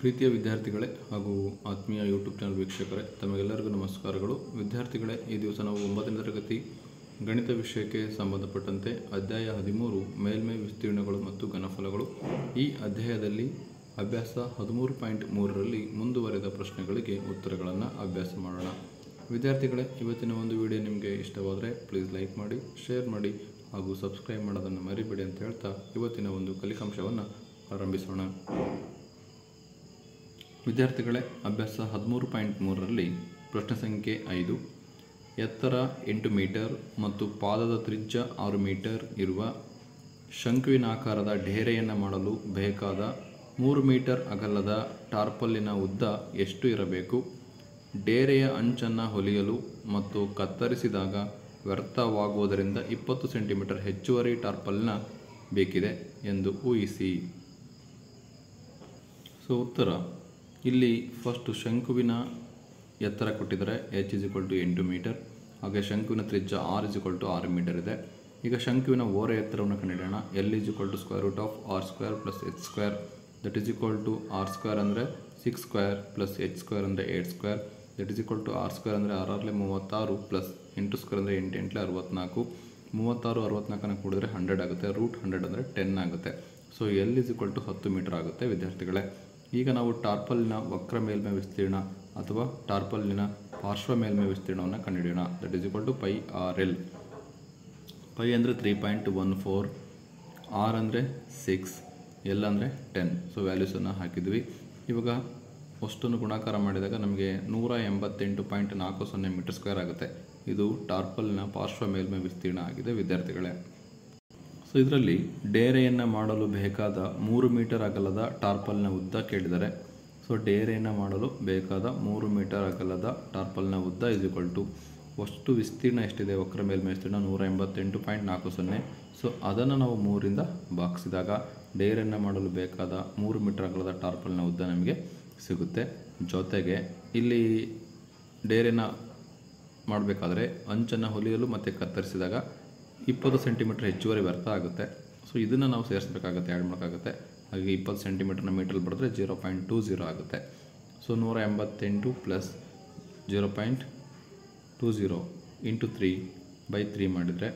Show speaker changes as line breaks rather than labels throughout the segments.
ಪ್ರೀತಿಯ ವಿದ್ಯಾರ್ಥಿಗಳೇ ಹಾಗೂ ಆತ್ಮೀಯ ಯೂಟ್ಯೂಬ್ ಚಾನಲ್ ವೀಕ್ಷಕರೇ, ತಮಗೆಲ್ಲರಿಗೂ ನಮಸ್ಕಾರಗಳು. ವಿದ್ಯಾರ್ಥಿಗಳೇ, ಈ ದಿವಸ ನಾವು ಒಂಬತ್ತನೇ ತರಗತಿ ಗಣಿತ ವಿಷಯಕ್ಕೆ ಸಂಬಂಧಪಟ್ಟಂತೆ ಅಧ್ಯಾಯ ಹದಿಮೂರು, ಮೇಲ್ಮೈ ವಿಸ್ತೀರ್ಣಗಳು ಮತ್ತು ಘನಫಲಗಳು. ಈ ಅಧ್ಯಾಯದಲ್ಲಿ ಅಭ್ಯಾಸ ಹದಿಮೂರು ಪಾಯಿಂಟ್ ಮೂರರಲ್ಲಿ ಮುಂದುವರೆದ ಪ್ರಶ್ನೆಗಳಿಗೆ ಉತ್ತರಗಳನ್ನು ಅಭ್ಯಾಸ ಮಾಡೋಣ. ವಿದ್ಯಾರ್ಥಿಗಳೇ, ಇವತ್ತಿನ ಒಂದು ವಿಡಿಯೋ ನಿಮಗೆ ಇಷ್ಟವಾದರೆ ಪ್ಲೀಸ್ ಲೈಕ್ ಮಾಡಿ ಶೇರ್ ಮಾಡಿ ಹಾಗೂ ಸಬ್ಸ್ಕ್ರೈಬ್ ಮಾಡೋದನ್ನು ಮರಿಬೇಡಿ ಅಂತ ಹೇಳ್ತಾ ಇವತ್ತಿನ ಒಂದು ಕಲಿಕಾಂಶವನ್ನು ಪ್ರಾರಂಭಿಸೋಣ ವಿದ್ಯಾರ್ಥಿಗಳೇ, ಅಭ್ಯಾಸ ಹದಿಮೂರು ಪಾಯಿಂಟ್ ಮೂರರಲ್ಲಿ ಪ್ರಶ್ನೆ ಸಂಖ್ಯೆ ಐದು. ಎತ್ತರ ಎಂಟು ಮೀಟರ್ ಮತ್ತು ಪಾದದ ತ್ರಿಜ್ಯ ಆರು ಮೀಟರ್ ಇರುವ ಶಂಕುವಿನಾಕಾರದ ಢೇರೆಯನ್ನು ಮಾಡಲು ಬೇಕಾದ ಮೂರು ಮೀಟರ್ ಅಗಲದ ಟಾರ್ಪಲ್ಲಿನ ಉದ್ದ ಎಷ್ಟು ಇರಬೇಕು? ಡೇರೆಯ ಅಂಚನ್ನು ಹೊಲಿಯಲು ಮತ್ತು ಕತ್ತರಿಸಿದಾಗ ವ್ಯರ್ಥವಾಗುವುದರಿಂದ ಇಪ್ಪತ್ತು ಸೆಂಟಿಮೀಟರ್ ಹೆಚ್ಚುವರಿ ಟಾರ್ಪಲ್ನ ಬೇಕಿದೆ ಎಂದು ಊಹಿಸಿ. ಸೊ, ಉತ್ತರ. ಇಲ್ಲಿ ಫಸ್ಟು ಶಂಕುವಿನ ಎತ್ತರ ಕೊಟ್ಟಿದ್ದಾರೆ. ಎಚ್ ಇಸ್ ಇಕ್ವಲ್ ಟು ಎಂಟು ಮೀಟರ್ ಹಾಗೆ ಶಂಕುವಿನ ತ್ರಿಜ್ಯ ಆರ್ ಇಸ್ ಇಕ್ವಲ್ ಟು ಆರು ಮೀಟರ್ ಇದೆ. ಈಗ ಶಂಕುವಿನ ಓರೆ ಎತ್ತರವನ್ನು ಕಂಡುಹಿಡಿಯೋಣ. L is equal to square root of R square plus H square that is equal to R square ಅಂದರೆ six square plus H square ಅಂದರೆ eight square that is equal to R square ಅಂದರೆ ಆರಾರಲೆ ಮೂವತ್ತಾರು plus ಎಂಟು square ಅಂದರೆ ಎಂಟು, ಎಂಟಲೇ ಅರವತ್ನಾಲ್ಕು. ಮೂವತ್ತಾರು, ಅರವತ್ನಾಲ್ಕನ್ನು ಕೂಡಿದ್ರೆ ಹಂಡ್ರೆಡ್ ಆಗುತ್ತೆ. ರೂಟ್ ಹಂಡ್ರೆಡ್ ಅಂದರೆ ಟೆನ್ ಆಗುತ್ತೆ. So L is equal to ಹತ್ತು ಮೀಟರ್ ಆಗುತ್ತೆ, ವಿದ್ಯಾರ್ಥಿಗಳೇ. ಈಗ ನಾವು ಟಾರ್ಪಲ್ನ ವಕ್ರ ಮೇಲ್ಮೈ ವಿಸ್ತೀರ್ಣ ಅಥವಾ ಟಾರ್ಪಲ್ನ ಪಾರ್ಶ್ವ ಮೇಲ್ಮೈ ವಿಸ್ತೀರ್ಣವನ್ನು ಕಂಡುಹಿಡಿಯೋಣ. That is equal to pi R L pi ಅಂದರೆ three point one four R ಅಂದರೆ ಸಿಕ್ಸ್ ಎಲ್ ಅಂದರೆ ಟೆನ್ ಸೊ ವ್ಯಾಲ್ಯೂಸನ್ನು ಹಾಕಿದ್ವಿ. ಇವಾಗ ಅಷ್ಟನ್ನು ಗುಣಾಕಾರ ಮಾಡಿದಾಗ ನಮಗೆ ನೂರ ಎಂಬತ್ತೆಂಟು ಪಾಯಿಂಟ್ ನಾಲ್ಕು ಸೊನ್ನೆ ಮೀಟರ್ ಸ್ಕ್ವೇರ್ ಆಗುತ್ತೆ. ಇದು ಟಾರ್ಪಲ್ನ ಪಾರ್ಶ್ವ ಮೇಲ್ಮೈ ವಿಸ್ತೀರ್ಣ ಆಗಿದೆ, ವಿದ್ಯಾರ್ಥಿಗಳೇ. ಸೊ ಇದರಲ್ಲಿ ಡೇರೆಯನ್ನು ಮಾಡಲು ಬೇಕಾದ ಮೂರು ಮೀಟರ್ ಅಗಲದ ಟಾರ್ಪಲ್ನ ಉದ್ದ ಕೇಳಿದ್ದಾರೆ ಸೊ ಡೇರೆಯನ್ನು ಮಾಡಲು ಬೇಕಾದ ಮೂರು ಮೀಟರ್ ಅಗಲದ ಟಾರ್ಪಲ್ನ ಉದ್ದ ಇಸ್ ಈಕ್ವಲ್ ಟು ಅಷ್ಟು ವಿಸ್ತೀರ್ಣ ಎಷ್ಟಿದೆ, ವಕ್ರ ಮೇಲ್ಮೈ ವಿಸ್ತೀರ್ಣ ನೂರ ಎಂಬತ್ತೆಂಟು ಪಾಯಿಂಟ್ ನಾಲ್ಕು ಸೊನ್ನೆ. ಸೊ ಅದನ್ನು ನಾವು ಮೂರಿಂದ ಬಾಗಿಸಿದಾಗ ಡೇರೆಯನ್ನು ಮಾಡಲು ಬೇಕಾದ ಮೂರು ಮೀಟರ್ ಅಗಲದ ಟಾರ್ಪಲ್ನ ಉದ್ದ ನಮಗೆ ಸಿಗುತ್ತೆ. ಜೊತೆಗೆ ಇಲ್ಲಿ ಡೇರೆನ ಮಾಡಬೇಕಾದ್ರೆ ಅಂಚನ್ನು ಹೊಲಿಯಲು ಮತ್ತು ಕತ್ತರಿಸಿದಾಗ ಇಪ್ಪತ್ತು ಸೆಂಟಿಮೀಟರ್ ಹೆಚ್ಚುವರಿ ವ್ಯರ್ಥ ಆಗುತ್ತೆ. ಸೊ ಇದನ್ನು ನಾವು ಸೇರಿಸಬೇಕಾಗುತ್ತೆ ಆ್ಯಡ್ ಮಾಡೋಕ್ಕಾಗುತ್ತೆ ಹಾಗೆ ಇಪ್ಪತ್ತು ಸೆಂಟಿಮೀಟರ್ನ ಮೀಟ್ರಲ್ಲಿ ಬರೆದ್ರೆ ಜೀರೋ ಪಾಯಿಂಟ್ ಟೂ ಜೀರೋ ಆಗುತ್ತೆ. ಸೊ ನೂರ ಎಂಬತ್ತೆಂಟು plus zero point two zero into three by three ಮಾಡಿದರೆ,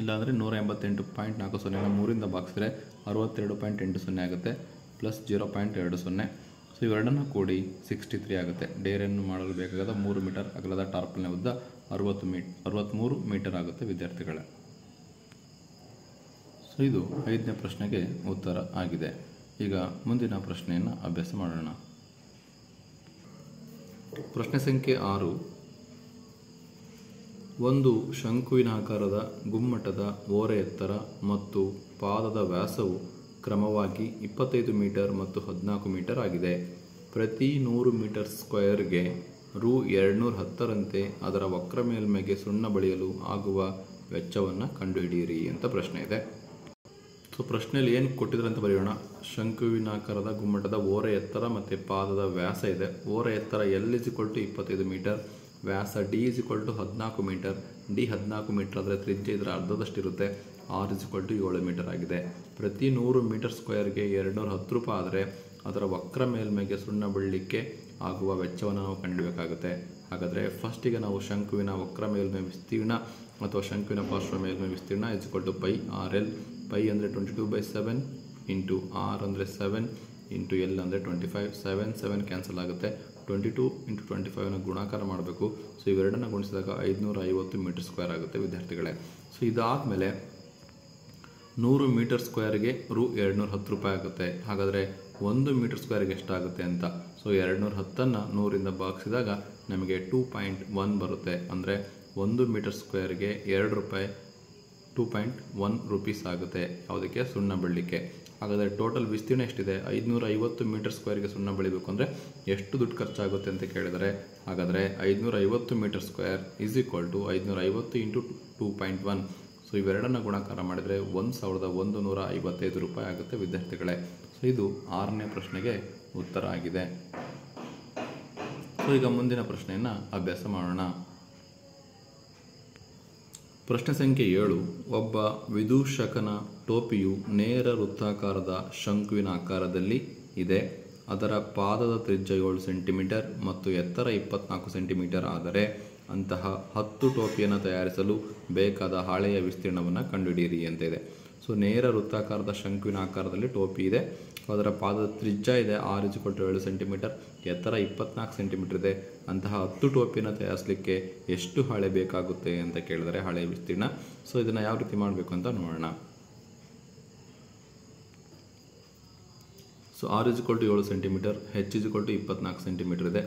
ಇಲ್ಲಾಂದರೆ ನೂರ ಎಂಬತ್ತೆಂಟು ಪಾಯಿಂಟ್ ನಾಲ್ಕು ಸೊನ್ನೆ ಮೂರಿಂದ ಬಾಗಿಸಿದ್ರೆ ಅರವತ್ತೆರಡು ಪಾಯಿಂಟ್ ಎಂಟು ಸೊನ್ನೆ ಆಗುತ್ತೆ ಪ್ಲಸ್ ಜೀರೋ ಪಾಯಿಂಟ್ ಎರಡು ಸೊನ್ನೆ. ಸೊ ಇವೆರಡನ್ನು ಕೂಡಿ ಸಿಕ್ಸ್ಟಿ ತ್ರೀ ಆಗುತ್ತೆ. ಡೇರೆಯನ್ನು ಮಾಡಲು ಬೇಕಾಗದ ಮೂರು ಮೀಟರ್ ಅಗಲದ ಟಾರ್ಪಲ್ನ ಉದ್ದ ಅರವತ್ತು ಮೀ ಅರವತ್ತ್ಮೂರು ಮೀಟರ್ ಆಗುತ್ತೆ ವಿದ್ಯಾರ್ಥಿಗಳೇ. ಸೊ ಇದು ಐದನೇ ಪ್ರಶ್ನೆಗೆ ಉತ್ತರ ಆಗಿದೆ. ಈಗ ಮುಂದಿನ ಪ್ರಶ್ನೆಯನ್ನು ಅಭ್ಯಾಸ ಮಾಡೋಣ. ಪ್ರಶ್ನೆ ಸಂಖ್ಯೆ ಆರು. ಒಂದು ಶಂಕುವಿನ ಆಕಾರದ ಗುಮ್ಮಟದ ಓರೆ ಎತ್ತರ ಮತ್ತು ಪಾದದ ವ್ಯಾಸವು ಕ್ರಮವಾಗಿ ಇಪ್ಪತ್ತೈದು ಮೀಟರ್ ಮತ್ತು ಹದಿನಾಲ್ಕು ಮೀಟರ್ ಆಗಿದೆ. ಪ್ರತಿ ನೂರು ಮೀಟರ್ ಸ್ಕ್ವೇರ್ಗೆ ರು ಎರಡುನೂರ ಹತ್ತರಂತೆ ಅದರ ವಕ್ರ ಮೇಲ್ಮೈಗೆ ಸುಣ್ಣ ಬಳಿಯಲು ಆಗುವ ವೆಚ್ಚವನ್ನು ಕಂಡುಹಿಡಿಯಿರಿ ಅಂತ ಪ್ರಶ್ನೆ ಇದೆ. ಸೊ, ಪ್ರಶ್ನೆಯಲ್ಲಿ ಏನು ಕೊಟ್ಟಿದ್ರೆ ಅಂತ ಬರೆಯೋಣ. ಶಂಕುವಿನಾಕಾರದ ಗುಮ್ಮಟದ ಓರೆ ಎತ್ತರ ಮತ್ತು ಪಾದದ ವ್ಯಾಸ ಇದೆ. ಓರೆ ಎತ್ತರ ಎಲ್ ಇಸ್ ಇಕ್ವಲ್ ಟು ಇಪ್ಪತ್ತೈದು ಮೀಟರ್, ವ್ಯಾಸ ಡಿ ಇಸ್ ಇಕ್ವಲ್ ಟು ಹದಿನಾಲ್ಕು ಮೀಟರ್. ಡಿ ಹದಿನಾಲ್ಕು ಮೀಟರ್ ಆದರೆ ತ್ರಿಜ್ಯ ಇದರ ಅರ್ಧದಷ್ಟಿರುತ್ತೆ. ಆರ್ ಇಸ್ ಇಕ್ವಲ್ ಟು ಏಳು ಮೀಟರ್ ಆಗಿದೆ. ಪ್ರತಿ ನೂರು ಮೀಟರ್ ಸ್ಕ್ವೇರ್ಗೆ ಎರಡುನೂರ ಹತ್ತು ರೂಪಾಯಿ ಆದರೆ ಅದರ ವಕ್ರ ಮೇಲ್ಮೈಗೆ ಸುಣ್ಣ ಬೀಳಲಿಕ್ಕೆ ಆಗುವ ವೆಚ್ಚವನ್ನು ನಾವು ಕಂಡುಹಿಡಬೇಕಾಗುತ್ತೆ ಹಾಗಾದರೆ ಫಸ್ಟಿಗೆ ನಾವು ಶಂಕುವಿನ ವಕ್ರ ಮೇಲ್ಮೈ ವಿಸ್ತೀರ್ಣ ಅಥವಾ ಶಂಕುವಿನ ಪಾರ್ಶ್ವ ಮೇಲ್ಮೈ ವಿಸ್ತೀರ್ಣ is equal to pi R L pi ಅಂದರೆ twenty two by seven into R ಅಂದರೆ ಸೆವೆನ್ ಇಂಟು ಎಲ್ ಅಂದರೆ twenty five seven seven cancel ಆಗುತ್ತೆ. ಟ್ವೆಂಟಿ ಟು ಇಂಟು ಟ್ವೆಂಟಿ ಫೈವ್ನ ಗುಣಾಕಾರ ಮಾಡಬೇಕು. ಸೊ ಇವೆರಡನ್ನು ಗುಣಿಸಿದಾಗ ಐದುನೂರ ಐವತ್ತು ಮೀಟರ್ ಸ್ಕ್ವೇರ್ ಆಗುತ್ತೆ ವಿದ್ಯಾರ್ಥಿಗಳೇ. ಸೊ ಇದಾದಮೇಲೆ ನೂರು ಮೀಟರ್ ಸ್ಕ್ವೇರ್ಗೆ ರು ಎರಡುನೂರ ಹತ್ತು ರೂಪಾಯಿ ಆಗುತ್ತೆ. ಹಾಗಾದರೆ ಒಂದು ಮೀಟರ್ ಸ್ಕ್ವೇರ್ಗೆ ಎಷ್ಟಾಗುತ್ತೆ ಅಂತ. ಸೊ ಎರಡುನೂರ ಹತ್ತನ್ನು ನೂರಿಂದ ಭಾಗಿಸಿದಾಗ ನಮಗೆ ಟೂ ಪಾಯಿಂಟ್ ಒನ್ ಬರುತ್ತೆ. ಅಂದರೆ ಒಂದು ಮೀಟರ್ ಸ್ಕ್ವೇರ್ಗೆ ಎರಡು ರೂಪಾಯಿ ಟೂ ಪಾಯಿಂಟ್ ಒನ್ ರುಪೀಸ್ ಆಗುತ್ತೆ. ಯಾವುದಕ್ಕೆ? ಸುಣ್ಣ ಬೀಳಲಿಕ್ಕೆ ಹಾಗಾದರೆ ಟೋಟಲ್ ವಿಸ್ತೀರ್ಣ ಎಷ್ಟಿದೆ? ಐದುನೂರ ಐವತ್ತು ಮೀಟರ್ ಸ್ಕ್ವೇರ್ಗೆ ಸುಣ್ಣ ಬೆಳಿಬೇಕು ಅಂದರೆ ಎಷ್ಟು ದುಡ್ಡು ಖರ್ಚಾಗುತ್ತೆ ಅಂತ ಕೇಳಿದರೆ, ಹಾಗಾದರೆ ಐದುನೂರ ಐವತ್ತು metre square is equal to ಐದುನೂರ ಐವತ್ತು into two point one so ಇವೆರಡನ್ನು ಗುಣಾಕಾರ ಮಾಡಿದರೆ ಒಂದು ಸಾವಿರದ ಒಂದು ನೂರ ಐವತ್ತೈದು ರೂಪಾಯಿ ಆಗುತ್ತೆ, ವಿದ್ಯಾರ್ಥಿಗಳೇ. ಇದು ಆರನೇ ಪ್ರಶ್ನೆಗೆ ಉತ್ತರ ಆಗಿದೆ. ಸೊ, ಈಗ ಮುಂದಿನ ಪ್ರಶ್ನೆಯನ್ನು ಅಭ್ಯಾಸ ಮಾಡೋಣ. ಪ್ರಶ್ನೆ ಸಂಖ್ಯೆ ಏಳು. ಒಬ್ಬ ವಿದೂಷಕನ ಟೋಪಿಯು ನೇರ ವೃತ್ತಾಕಾರದ ಶಂಕುವಿನ ಆಕಾರದಲ್ಲಿ ಇದೆ. ಅದರ ಪಾದದ ತ್ರಿಜ್ಯ ಏಳು ಸೆಂಟಿಮೀಟರ್ ಮತ್ತು ಎತ್ತರ ಇಪ್ಪತ್ನಾಲ್ಕು ಸೆಂಟಿಮೀಟರ್ ಆದರೆ ಅಂತಹ ಹತ್ತು ಟೋಪಿಯನ್ನು ತಯಾರಿಸಲು ಬೇಕಾದ ಹಾಳೆಯ ವಿಸ್ತೀರ್ಣವನ್ನು ಕಂಡುಹಿಡಿಯಿರಿ ಅಂತ ಇದೆ ಸೊ, ನೇರ ವೃತ್ತಾಕಾರದ ಶಂಕುವಿನ ಆಕಾರದಲ್ಲಿ ಟೋಪಿ ಇದೆ. ಅದರ ಪಾದದ ತ್ರಿಜ್ಯ ಇದೆ. ಆರು ಇಜಿಕೊಟ್ಟು ಏಳು ಸೆಂಟಿಮೀಟರ್. ಎತ್ತರ ಇಪ್ಪತ್ನಾಲ್ಕು ಸೆಂಟಿಮೀಟರ್ ಇದೆ. ಅಂತಹ ಹತ್ತು ಟೋಪಿನ ತಯಾರಿಸಲಿಕ್ಕೆ ಎಷ್ಟು ಹಾಳೆ ಬೇಕಾಗುತ್ತೆ ಅಂತ ಕೇಳಿದರೆ ಹಾಳೆ ವಿಸ್ತೀರ್ಣ. ಸೊ ಇದನ್ನು ಯಾವ ರೀತಿ ಮಾಡಬೇಕು ಅಂತ ನೋಡೋಣ. ಸೊ ಆರು ಇಜಿಕೊಲ್ ಕೊಟ್ಟು ಏಳು ಸೆಂಟಿಮೀಟರ್. ಹೆಚ್ ಇಜಿಕೊಲ್ ಕೊಟ್ಟು ಇಪ್ಪತ್ನಾಲ್ಕು ಸೆಂಟಿಮೀಟರ್ ಇದೆ.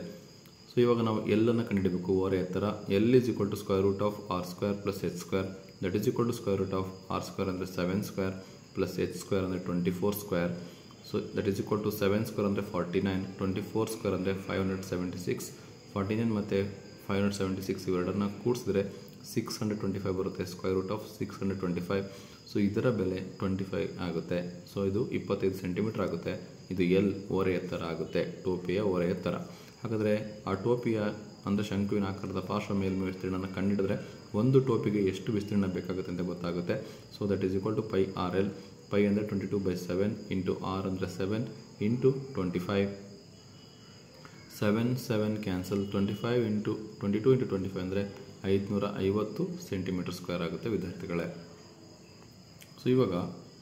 ಸೊ ಇವಾಗ ನಾವು ಎಲ್ಲನ್ನು ಕಂಡುಹಿಡಬೇಕು. ಓರೆ, ಎತ್ತರ. L is equal to square root of R square plus H square. That is equal to square root of R square ಅಂದರೆ seven square plus H square ಅಂದರೆ twenty four square. So that is equal to seven square ಅಂದರೆ forty nine twenty four square ಅಂದರೆ five hundred seventy six forty nine ಮತ್ತು five hundred seventy six ಇವೆರಡನ್ನ ಕೂಡಿಸಿದ್ರೆ six hundred twenty five ಬರುತ್ತೆ square root of six hundred twenty five so ಇದರ ಬೆಲೆ twenty five ಆಗುತ್ತೆ. So ಇದು ಇಪ್ಪತ್ತೈದು ಸೆಂಟಿಮೀಟರ್ ಆಗುತ್ತೆ. ಇದು ಎಲ್ ಓರೆ ಎತ್ತರ ಆಗುತ್ತೆ, ಟೋಪಿಯ ಓರೆ ಎತ್ತರ ಹಾಗಾದರೆ ಆ ಟೋಪಿಯ ಅಂದರೆ ಶಂಕುವಿನ ಆಕಾರದ ಪಾರ್ಶ್ವ ಮೇಲ್ಮೈ ವಿಸ್ತೀರ್ಣನ ಕಂಡುಹಿಡಿದ್ರೆ ಒಂದು ಟೋಪಿಗೆ ಎಷ್ಟು ವಿಸ್ತೀರ್ಣ ಬೇಕಾಗುತ್ತೆ ಅಂತ ಗೊತ್ತಾಗುತ್ತೆ. So that is equal to pi R L pi ಅಂದರೆ twenty two by seven into R ಅಂದರೆ seven into twenty five seven seven cancel twenty five into twenty two into twenty five ಅಂದರೆ ಐದುನೂರ ಐವತ್ತು ಸೆಂಟಿಮೀಟರ್ ಸ್ಕ್ವೇರ್ ಆಗುತ್ತೆ ವಿದ್ಯಾರ್ಥಿಗಳೇ. So ಇವಾಗ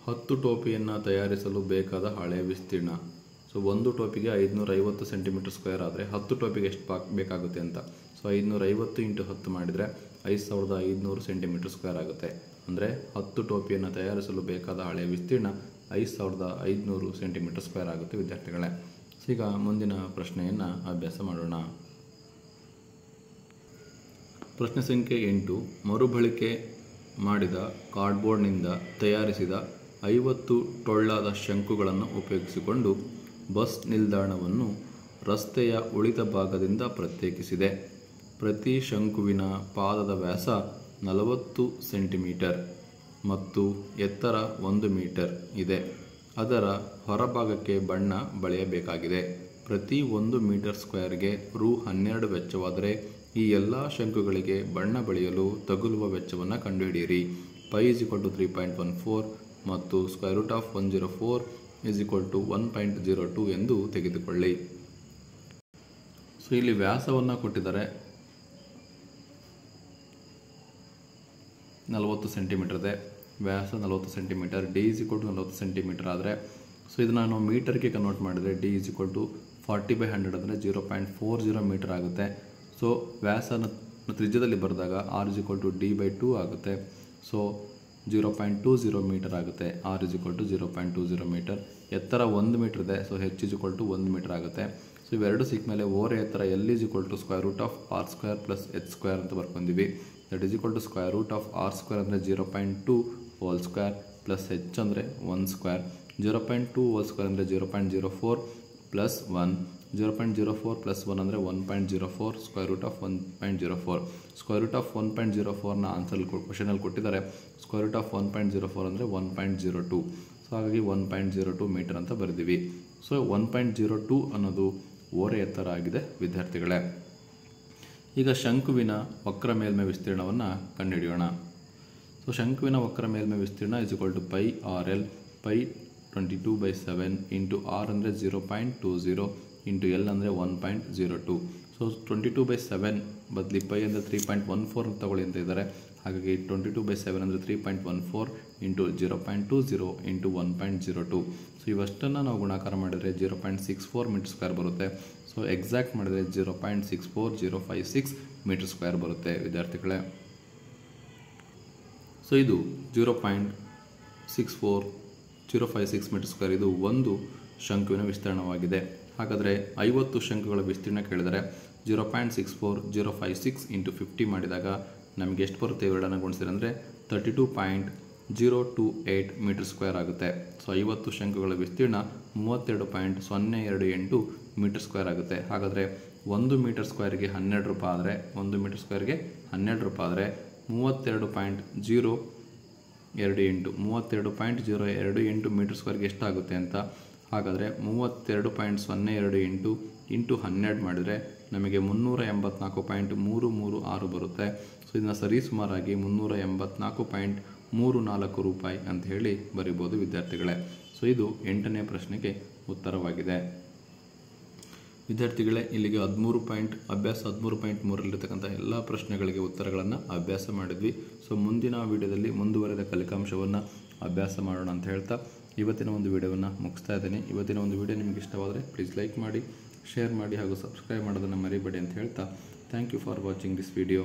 ಹತ್ತು ಟೋಪಿಯನ್ನು ತಯಾರಿಸಲು ಬೇಕಾದ ಹಳೆ ವಿಸ್ತೀರ್ಣ. ಸೊ ಒಂದು ಟೋಪಿಗೆ ಐದುನೂರ ಐವತ್ತು ಸೆಂಟಿಮೀಟರ್ ಸ್ಕ್ವೇರ್ ಆದರೆ ಹತ್ತು ಟೋಪಿಗೆ ಎಷ್ಟು ಪಾಕ್ ಬೇಕಾಗುತ್ತೆ ಅಂತ. ಸೊ ಐದುನೂರ ಐವತ್ತು ಇಂಟು ಹತ್ತು ಮಾಡಿದರೆ ಐದು ಸಾವಿರದ ಐದುನೂರು ಸೆಂಟಿಮೀಟರ್ ಸ್ಕ್ವೇರ್ ಆಗುತ್ತೆ. ಅಂದರೆ ಹತ್ತು ಟೋಪಿಯನ್ನು ತಯಾರಿಸಲು ಬೇಕಾದ ಹಳೆಯ ವಿಸ್ತೀರ್ಣ ಐದು ಸಾವಿರದ ಐದುನೂರು ಸೆಂಟಿಮೀಟರ್ ಸ್ಕ್ವೇರ್ ಆಗುತ್ತೆ ವಿದ್ಯಾರ್ಥಿಗಳೇ. ಈಗ ಮುಂದಿನ ಪ್ರಶ್ನೆಯನ್ನು ಅಭ್ಯಾಸ ಮಾಡೋಣ. ಪ್ರಶ್ನೆ ಸಂಖ್ಯೆ ಎಂಟು, ಮರುಬಳಕೆ ಮಾಡಿದ ಕಾರ್ಡ್ಬೋರ್ಡ್ನಿಂದ ತಯಾರಿಸಿದ ಐವತ್ತು ಟೊಳ್ಳಾದ ಶಂಕುಗಳನ್ನು ಉಪಯೋಗಿಸಿಕೊಂಡು ಬಸ್ ನಿಲ್ದಾಣವನ್ನು ರಸ್ತೆಯ ಉಳಿದ ಭಾಗದಿಂದ ಪ್ರತ್ಯೇಕಿಸಿದೆ. ಪ್ರತಿ ಶಂಕುವಿನ ಪಾದದ ವ್ಯಾಸ ನಲವತ್ತು ಸೆಂಟಿಮೀಟರ್ ಮತ್ತು ಎತ್ತರ ಒಂದು ಮೀಟರ್ ಇದೆ. ಅದರ ಹೊರಭಾಗಕ್ಕೆ ಬಣ್ಣ ಬಳಿಯಬೇಕಾಗಿದೆ. ಪ್ರತಿ ಒಂದು ಮೀಟರ್ ಸ್ಕ್ವೇರ್ಗೆ ರು ಹನ್ನೆರಡು ವೆಚ್ಚವಾದರೆ ಈ ಎಲ್ಲ ಶಂಕುಗಳಿಗೆ ಬಣ್ಣ ಬಳಿಯಲು ತಗುಲುವ ವೆಚ್ಚವನ್ನು ಕಂಡುಹಿಡಿಯಿರಿ. Pi is equal to three point one four ಮತ್ತು square root of one zero four is equal to one point zero two ಎಂದು ತೆಗೆದುಕೊಳ್ಳಿ. ಸೊ, ಇಲ್ಲಿ ವ್ಯಾಸವನ್ನು ಕೊಟ್ಟಿದ್ದಾರೆ. ನಲವತ್ತು ಸೆಂಟಿಮೀಟರ್ ಇದೆ ವ್ಯಾಸ ನಲವತ್ತು centimetre, D is equal to ನಲವತ್ತು ಸೆಂಟಿಮೀಟರ್ ಆದರೆ, ಸೊ ಇದನ್ನು ನಾವು ಮೀಟರ್ಗೆ ಕನ್ವರ್ಟ್ ಮಾಡಿದರೆ D is equal to forty by hundred ಅಂದರೆ zero point four zero metre ಆಗುತ್ತೆ. ಸೊ ವ್ಯಾಸನ ತ್ರಿಜ್ಯದಲ್ಲಿ ಬರೆದಾಗ R is equal to D by two ಆಗುತ್ತೆ. So zero point two zero metre ಆಗುತ್ತೆ. R is equal to zero point two zero metre. ಎತ್ತರ ಒಂದು metre ಇದೆ so H is equal to ಒಂದು ಮೀಟರ್ ಆಗುತ್ತೆ. ಸೊ ಇವೆರಡು ಸಿಕ್ಕ ಮೇಲೆ ಓರೆ ಎತ್ತರ L is equal to square root of R square plus H square ಅಂತ ಬರ್ಕೊಂಡಿವಿ. That is equal to square root of R square ಅಂದರೆ zero point two whole square plus H ಅಂದರೆ one square. Zero point two whole square ಅಂದರೆ zero point zero four plus one. Zero point zero four plus one ಅಂದರೆ one point zero four square root of one point zero four. Square root of one point zero ಫೋರ್ನ answer ಕ್ವಶನಲ್ಲಿ ಕೊಟ್ಟಿದ್ದಾರೆ. Square root of one point zero four ಅಂದರೆ one point zero two. So ಹಾಗಾಗಿ one point zero two metre ಅಂತ ಬರೆದೀವಿ. So one point zero two ಅನ್ನೋದು ಓರೆ ಎತ್ತರ ಆಗಿದೆ ವಿದ್ಯಾರ್ಥಿಗಳೇ. ಈಗ ಶಂಕುವಿನ ವಕ್ರ ಮೇಲ್ಮೈ ವಿಸ್ತೀರ್ಣವನ್ನು ಕಂಡುಹಿಡಿಯೋಣ. ಸೊ ಶಂಕುವಿನ ವಕ್ರ ಮೇಲ್ಮೈ ವಿಸ್ತೀರ್ಣ is equal to pi R L pi twenty two by seven into R ಅಂದರೆ zero point two zero into L ಅಂದರೆ one point zero two so twenty two by seven ಬದಲಿ ಪೈ ಅಂದರೆ ತ್ರೀ ಪಾಯಿಂಟ್ ಒನ್ ಫೋರ್ ತಗೊಳ್ಳಿ ಅಂತ ಇದ್ದಾರೆ ಹಾಗಾಗಿ twenty two by seven ಅಂದರೆ three point one four into zero point two zero into one point zero two so ಇವಷ್ಟನ್ನು ನಾವು ಗುಣಾಕಾರ ಮಾಡಿದರೆ zero point six four metre square ಬರುತ್ತೆ. ಸೊ ಎಕ್ಸಾಕ್ಟ್ ಮಾಡಿದರೆ zero point six four zero five six metre square ಬರುತ್ತೆ, ವಿದ್ಯಾರ್ಥಿಗಳೇ. So ಇದು zero point six four zero five six metre square ಇದು ಒಂದು ಶಂಕುವಿನ ವಿಸ್ತೀರ್ಣವಾಗಿದೆ. ಹಾಗಾದರೆ ಐವತ್ತು ಶಂಕುಗಳ ವಿಸ್ತೀರ್ಣ ಕೇಳಿದರೆ zero point six four zero five six into fifty ಮಾಡಿದಾಗ ನಮಗೆ ಎಷ್ಟು ಬರುತ್ತೆ ಇವೆರಡನ್ನ ಗುಣಿಸಿದ್ರೆ ಅಂದರೆ thirty two point zero two eight metre square ಆಗುತ್ತೆ. ಸೊ ಐವತ್ತು ಶಂಕುಗಳ ವಿಸ್ತೀರ್ಣ ಮೂವತ್ತೆರಡು ಪಾಯಿಂಟ್ ಸೊನ್ನೆ ಎರಡು ಎಂಟು ಮೀಟರ್ ಸ್ಕ್ವೇರ್ ಆಗುತ್ತೆ. ಹಾಗಾದರೆ ಒಂದು ಮೀಟರ್ ಸ್ಕ್ವೇರ್ಗೆ ಹನ್ನೆರಡು ರೂಪಾಯಿ ಆದರೆ, ಒಂದು ಮೀಟರ್ ಸ್ಕ್ವೇರ್ಗೆ ಹನ್ನೆರಡು ರೂಪಾಯಿ ಆದರೆ ಮೂವತ್ತೆರಡು ಪಾಯಿಂಟ್ ಜೀರೋ ಎರಡು ಎಂಟು, ಮೂವತ್ತೆರಡು ಪಾಯಿಂಟ್ ಜೀರೋ ಎರಡು ಎಂಟು ಮೀಟರ್ ಸ್ಕ್ವೇರ್ಗೆ ಎಷ್ಟಾಗುತ್ತೆ ಅಂತ. ಹಾಗಾದರೆ ಮೂವತ್ತೆರಡು ಪಾಯಿಂಟ್ ಸೊನ್ನೆ ಎರಡು ಎಂಟು ಇಂಟು ಹನ್ನೆರಡು ಮಾಡಿದರೆ ನಮಗೆ ಮುನ್ನೂರ ಎಂಬತ್ನಾಲ್ಕು ಪಾಯಿಂಟ್ ಮೂರು ಮೂರು ಆರು ಬರುತ್ತೆ. ಸೊ, ಇದನ್ನು ಸರಿಸುಮಾರಾಗಿ ಮುನ್ನೂರ ಎಂಬತ್ನಾಲ್ಕು ಪಾಯಿಂಟ್ ಮೂರು ನಾಲ್ಕು ರೂಪಾಯಿ ಅಂತ ಹೇಳಿ ಬರಿಬೋದು ವಿದ್ಯಾರ್ಥಿಗಳೇ. ಸೊ, ಇದು ಎಂಟನೇ ಪ್ರಶ್ನೆಗೆ ಉತ್ತರವಾಗಿದೆ. ವಿದ್ಯಾರ್ಥಿಗಳೇ, ಇಲ್ಲಿಗೆ ಹದಿಮೂರು ಪಾಯಿಂಟ್, ಅಭ್ಯಾಸ ಹದಿಮೂರು ಪಾಯಿಂಟ್ ಮೂರಲ್ಲಿರ್ತಕ್ಕಂಥ ಎಲ್ಲ ಪ್ರಶ್ನೆಗಳಿಗೆ ಉತ್ತರಗಳನ್ನು ಅಭ್ಯಾಸ ಮಾಡಿದ್ವಿ. ಸೊ ಮುಂದಿನ ವಿಡಿಯೋದಲ್ಲಿ ಮುಂದುವರೆದ ಕಲಿಕಾಂಶವನ್ನು ಅಭ್ಯಾಸ ಮಾಡೋಣ ಅಂತ ಹೇಳ್ತಾ ಇವತ್ತಿನ ಒಂದು ವಿಡಿಯೋವನ್ನು ಮುಗಿಸ್ತಾ ಇದ್ದೀನಿ. ಇವತ್ತಿನ ಒಂದು ವಿಡಿಯೋ ನಿಮಗೆ ಇಷ್ಟವಾದರೆ ಪ್ಲೀಸ್ ಲೈಕ್ ಮಾಡಿ ಶೇರ್ ಮಾಡಿ ಹಾಗೂ ಸಬ್ಸ್ಕ್ರೈಬ್ ಮಾಡೋದನ್ನು ಮರಿಬೇಡಿ ಅಂತ ಹೇಳ್ತಾ thank you for watching this video